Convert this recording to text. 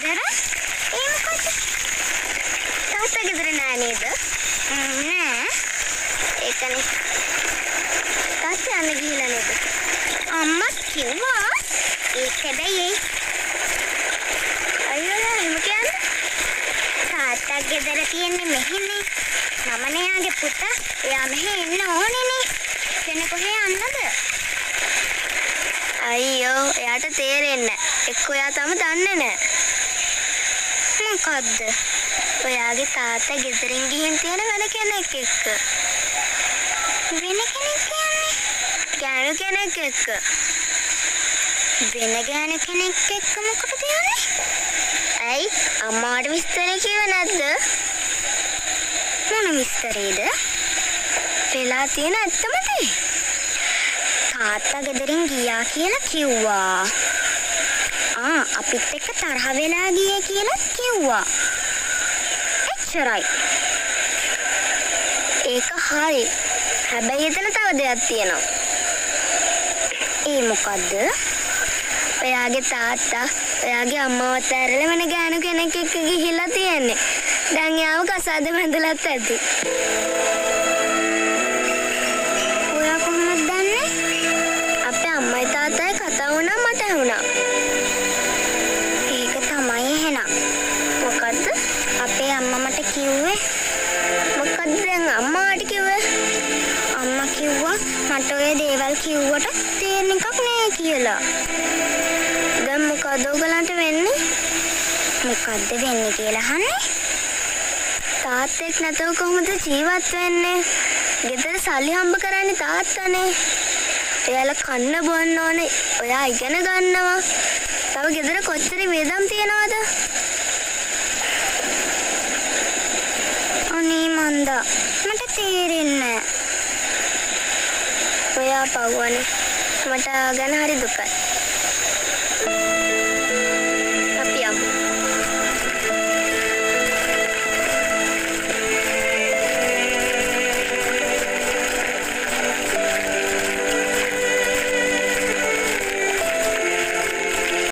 ගෙදර? ඒ මොකද තාත්තා ගෙදර නෑ නේද? නෑ. ඒකනේ. තාත්තා යන්න ගිහිල්ලා නේද? අම්මා කිව්වා. ඒක හැබැයි අයියෝ එහෙම කියන්නේ තාත්තා ගෙදර තියෙන්නේ මෙහෙනේ. මම නයාගේ පුතා. එයා මෙහෙ එන්න ඕනේනේ වෙන කොහේ යන්නද? අයියෝ එයාට තේරෙන්නේ එක්ක එයා තම දන්නේ නැහැ මොකද්ද ඔයාගේ තාත්තා ගෙදරින් ගිහින් තියෙන වෙන කෙනෙක් එක්ක. වෙන කෙනෙක් කියන්නේ? ගෑනු කෙනෙක් එක්ක. වෙන ගෑනු කෙනෙක් එක්ක මොකටද යන්නේ? ඇයි? අම්මාට විස්තර කිව්ව නැද්ද? මොන විස්තරේද? වෙලා තියෙන ඇත්තමද? තාත්තා ගෙදරින් ගියා කියලා කිව්වා. ආ අපිත් එක්ක තරහ වෙලා ගියේ කියලා කිව්වා එච්චරයි ඒක හරි හැබැයි එතන තව දෙයක් තියෙනවා ඒ මොකද්ද ඔයාගේ තාත්තා ඔයාගේ අම්මවත් ඇරලා වෙන ගෑනු කෙනෙක් එක්ක ගිහිල්ලා තියෙන්නේ. දැන් යාව කසාද බැඳලත් ඇති. ඔයා කොහොමද දන්නේ? අපේ අම්මයි තාත්තයි කතා වුණා මට ඇහුණා. මට ඔය දේවල් කිව්වට තේරෙන එකක් නෑ කියලා. දැන් මොකද ඔයගලන්ට වෙන්නේ? මොකද්ද වෙන්නේ කියලා අහන්නේ? තාත්තෙක් නැතුව කොහොමද ජීවත් වෙන්නේ? ගෙදර සල්ලි හම්බ කරන්නේ තාත්තනේ. එයාලා කන්න බොන්න ඕනේ. ඔයා ඉගෙන ගන්නවා. තව ගෙදර කොච්චර වේදම් තියනවද? අනේ මන්දා මට තේරෙන්නේ නැහැ. පව්වනේ. මට ගැන හරි දුකයි.